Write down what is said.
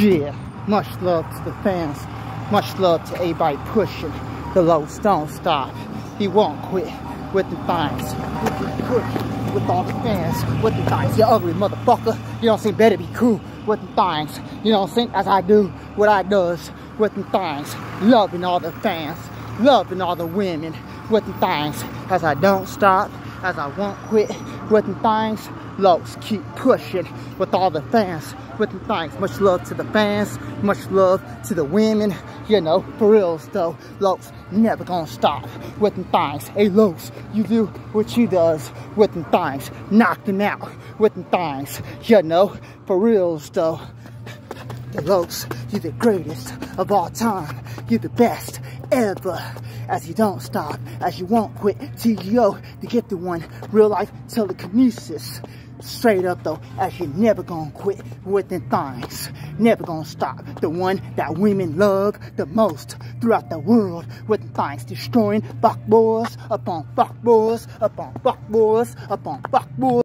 Yeah, much love to the fans. Much love to everybody pushing the Locs. Don't stop. He won't quit with the things. We can push with all the fans, with the things. You ugly motherfucker. You know what I'm saying? Better be cool with the things. You know what I'm saying? As I do what I does with the things. Loving all the fans. Loving all the women with the things. As I don't stop. As I won't quit with the things. Locs keep pushing with all the fans with the things. Much love to the fans. Much love to the women. You know, for reals though. Locs never gonna stop with the things. Hey Locs, you do what she does with the things. Knock them out with the things. You know, for reals though. The Locs, you're the greatest of all time. You're the best ever. As you don't stop, as you won't quit, TGO to get the one. Real life telekinesis. Straight up though, as you're never gonna quit with the things. Never gonna stop. The one that women love the most throughout the world with the. Destroying fuck boys upon fuck boys upon fuck boys upon fuck boys.